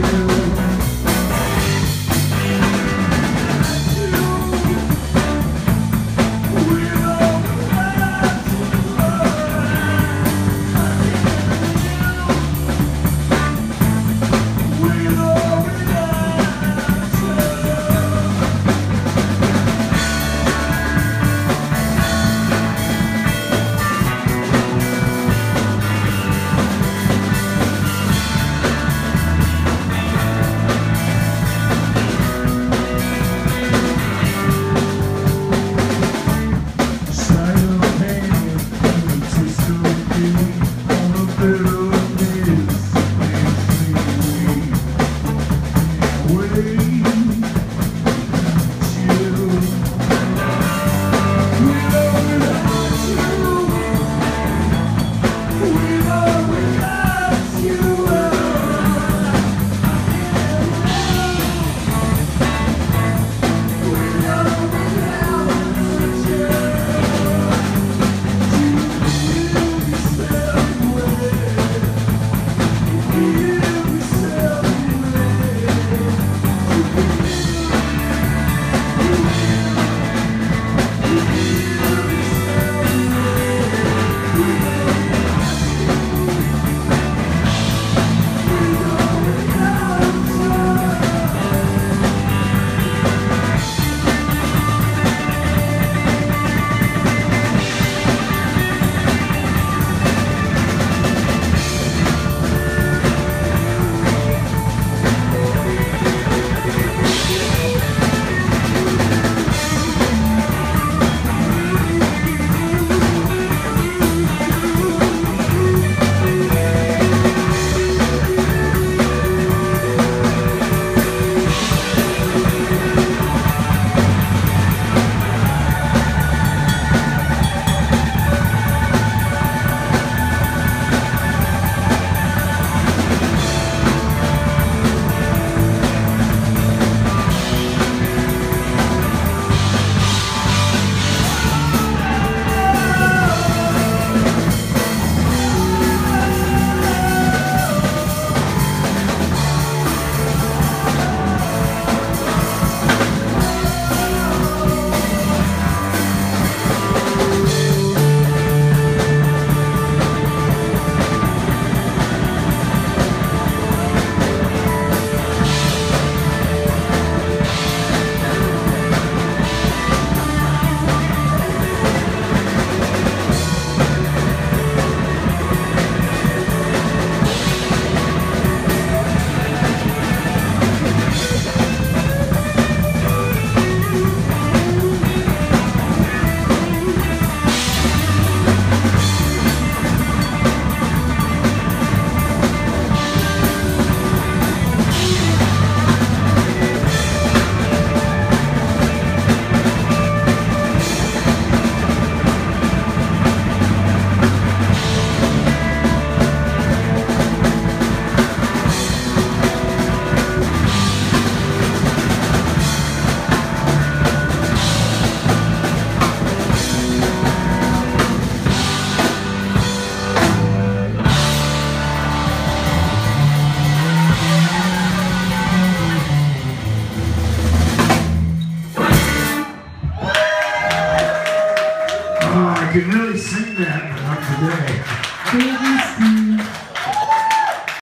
you I can really sing that, but today. Thank you, Steve.